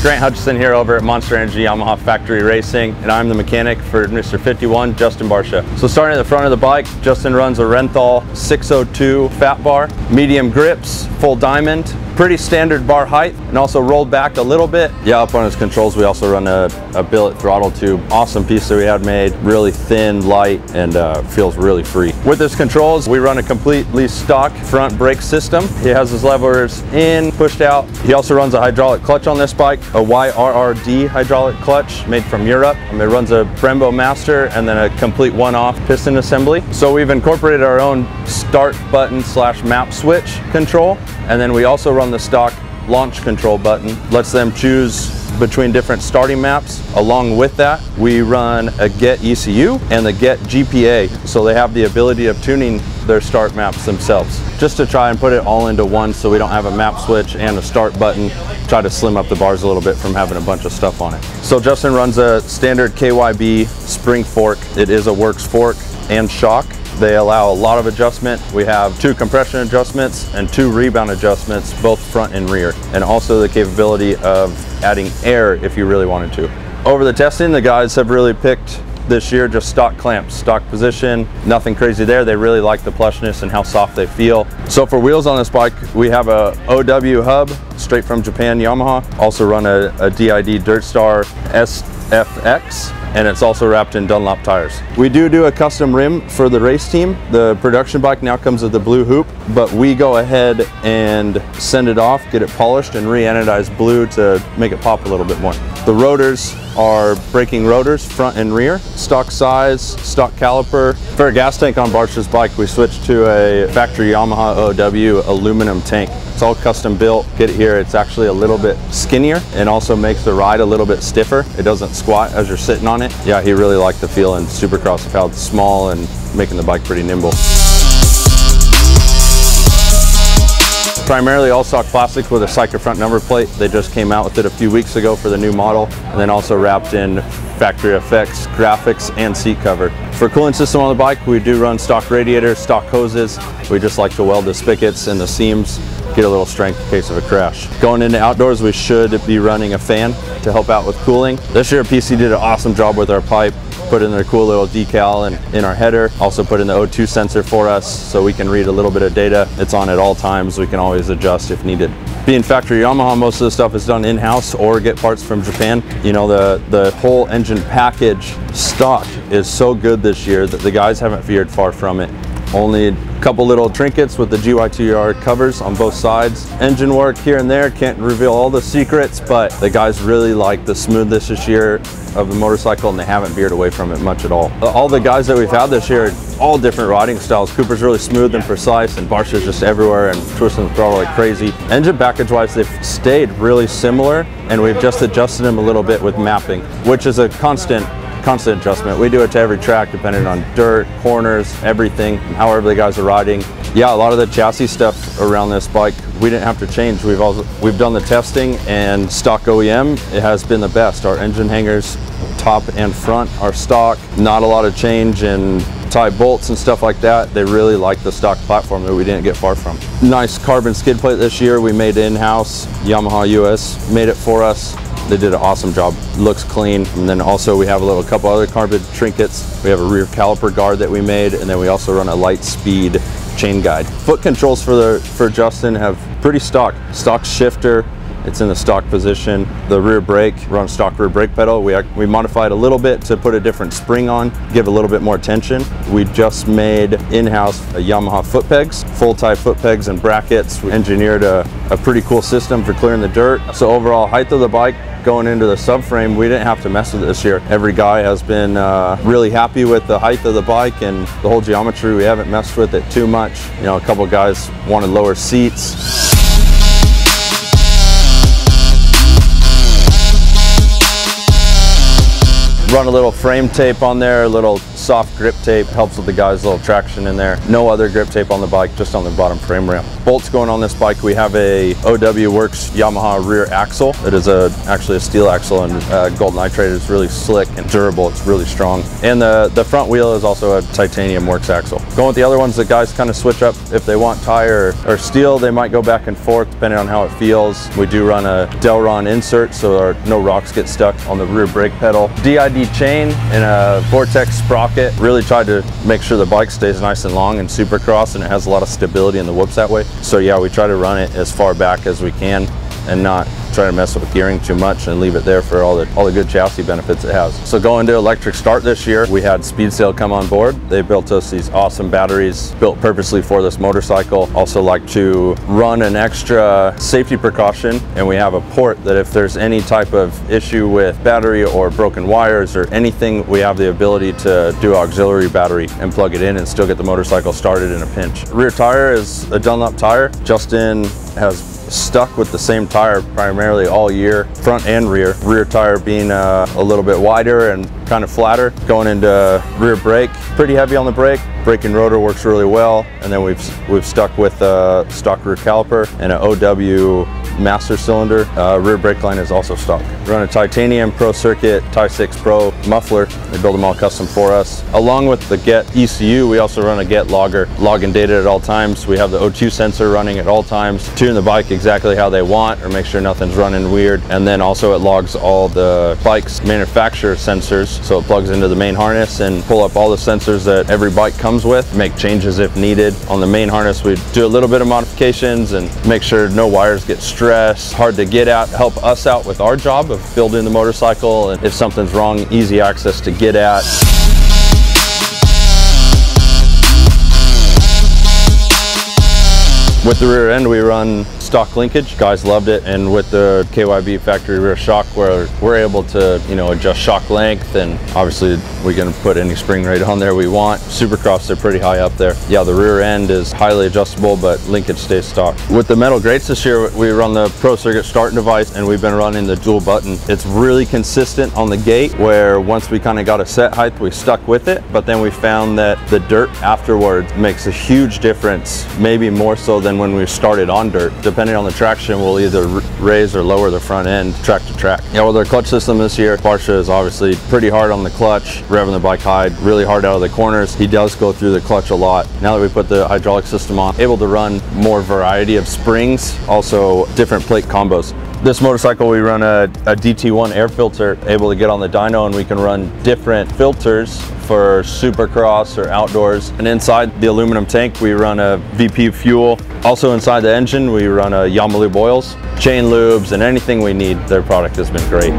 Grant Hutcheson here over at Monster Energy Yamaha Factory Racing, and I'm the mechanic for Mr. 51, Justin Barcia. So starting at the front of the bike, Justin runs a Renthal 602 fat bar, medium grips, full diamond, pretty standard bar height and also rolled back a little bit. Yeah, up on his controls, we also run a, a billet throttle tube. Awesome piece that we had made, really thin, light, and uh, feels really free. With his controls, we run a completely stock front brake system. He has his levers in, pushed out. He also runs a hydraulic clutch on this bike, a YRRD hydraulic clutch made from Europe. It runs a Brembo Master and then a complete one-off piston assembly. So we've incorporated our own start button slash map switch control. And then we also run the stock launch control button, lets them choose between different starting maps. Along with that, we run a GET ECU and the GET GPA, so they have the ability of tuning their start maps themselves. Just to try and put it all into one so we don't have a map switch and a start button, try to slim up the bars a little bit from having a bunch of stuff on it. So Justin runs a standard KYB spring fork. It is a works fork and shock. They allow a lot of adjustment. We have two compression adjustments and two rebound adjustments, both front and rear, and also the capability of adding air if you really wanted to. Over the testing, the guys have really picked this year just stock clamps, stock position, nothing crazy there. They really like the plushness and how soft they feel. So for wheels on this bike, we have a OW hub straight from Japan Yamaha. Also run a, a DID Dirt Star STX and it's also wrapped in Dunlop tires. We do do a custom rim for the race team. The production bike now comes with the blue hoop, but we go ahead and send it off, get it polished and re-anodize blue to make it pop a little bit more. The rotors are braking rotors, front and rear, stock size, stock caliper. For a gas tank on Barcia's bike, we switched to a factory Yamaha OW aluminum tank. It's all custom built. Get it here, it's actually a little bit skinnier and also makes the ride a little bit stiffer. It doesn't squat as you're sitting on it. Yeah, he really liked the feel and Supercross of how it's small and making the bike pretty nimble. Primarily all stock plastic with a Cycra front number plate. They just came out with it a few weeks ago for the new model and then also wrapped in Factory Effex, graphics, and seat cover. For cooling system on the bike, we do run stock radiators, stock hoses. We just like to weld the spigots and the seams, get a little strength in case of a crash. Going into outdoors, we should be running a fan to help out with cooling. This year, PC did an awesome job with our pipe put in their cool little decal and in our header. Also put in the O2 sensor for us so we can read a little bit of data. It's on at all times. We can always adjust if needed. Being factory Yamaha, most of the stuff is done in-house or get parts from Japan. You know, the, the whole engine package stock is so good this year that the guys haven't veered far from it. Only a couple little trinkets with the GYTR covers on both sides. Engine work here and there, can't reveal all the secrets, but the guys really like the smoothness this year of the motorcycle and they haven't veered away from it much at all. Uh, all the guys that we've had this year, all different riding styles. Cooper's really smooth and precise and Barcia's just everywhere and twisting the throttle like crazy. Engine package wise, they've stayed really similar and we've just adjusted them a little bit with mapping, which is a constant constant adjustment. We do it to every track depending on dirt, corners, everything, however the guys are riding. Yeah, a lot of the chassis stuff around this bike, we didn't have to change. We've also, we've done the testing and stock OEM, it has been the best. Our engine hangers, top and front are stock. Not a lot of change in tie bolts and stuff like that. They really like the stock platform that we didn't get far from. Nice carbon skid plate this year. We made in-house. Yamaha US made it for us. They did an awesome job. Looks clean. And then also we have a little couple other carbon trinkets. We have a rear caliper guard that we made, and then we also run a Lightspeed chain guide. Foot controls for the for Justin have pretty stock. Stock shifter, it's in the stock position. The rear brake, run stock rear brake pedal. We, we modified a little bit to put a different spring on, give a little bit more tension. We just made in-house Yamaha foot pegs, full tie foot pegs and brackets. We engineered a, a pretty cool system for clearing the dirt. So overall height of the bike, going into the subframe, we didn't have to mess with it this year. Every guy has been uh, really happy with the height of the bike and the whole geometry. We haven't messed with it too much. You know, a couple guys wanted lower seats. Run a little frame tape on there, a little soft grip tape, helps with the guys' little traction in there. No other grip tape on the bike, just on the bottom frame rail. Bolts going on this bike, we have a OW Works Yamaha rear axle. It is a actually a steel axle and uh, gold nitride is really slick and durable. It's really strong. And the, the front wheel is also a titanium works axle. Going with the other ones, the guys kind of switch up if they want tire or steel, they might go back and forth depending on how it feels. We do run a Delrin insert so our, no rocks get stuck on the rear brake pedal. DID chain and a Vortex sprocket. Really tried to make sure the bike stays nice and long and supercross and it has a lot of stability in the whoops that way. So yeah, we try to run it as far back as we can and not try to mess with gearing too much and leave it there for all the all the good chassis benefits it has. So going to electric start this year, we had Speedsail come on board. They built us these awesome batteries built purposely for this motorcycle. Also like to run an extra safety precaution and we have a port that if there's any type of issue with battery or broken wires or anything, we have the ability to do auxiliary battery and plug it in and still get the motorcycle started in a pinch. Rear tire is a Dunlop tire. Justin has stuck with the same tire primarily all year, front and rear. Rear tire being uh, a little bit wider and kind of flatter. Going into rear brake, pretty heavy on the brake. Braking rotor works really well. And then we've, we've stuck with a stock rear caliper and an OW master cylinder. Uh, rear brake line is also stock. We run a titanium Pro Circuit Ti 6 Pro muffler. They build them all custom for us. Along with the GET ECU, we also run a GET logger, logging data at all times. We have the O2 sensor running at all times. Tune the bike exactly how they want or make sure nothing's running weird. And then also it logs all the bike's manufacturer sensors. So it plugs into the main harness and pull up all the sensors that every bike comes with, make changes if needed. On the main harness, we do a little bit of modifications and make sure no wires get stressed, hard to get out, help us out with our job of building the motorcycle. And if something's wrong, easy access to get at. With the rear end, we run stock linkage. Guys loved it. And with the KYB factory rear shock, where we're able to, you know, adjust shock length and obviously we can put any spring rate on there we want. Supercross, they're pretty high up there. Yeah, the rear end is highly adjustable, but linkage stays stock. With the metal grates this year, we run the Pro Circuit starting device and we've been running the dual button. It's really consistent on the gate where once we kind of got a set height, we stuck with it, but then we found that the dirt afterwards makes a huge difference, maybe more so than when we started on dirt depending on the traction, we'll either raise or lower the front end track to track. Yeah, with our clutch system this year, Barcia is obviously pretty hard on the clutch, revving the bike high, really hard out of the corners. He does go through the clutch a lot. Now that we put the hydraulic system on, able to run more variety of springs, also different plate combos. This motorcycle, we run a, a DT1 air filter, able to get on the dyno and we can run different filters for supercross or outdoors. And inside the aluminum tank, we run a VP fuel. Also inside the engine, we run a Yamalube oils, chain lubes, and anything we need. Their product has been great.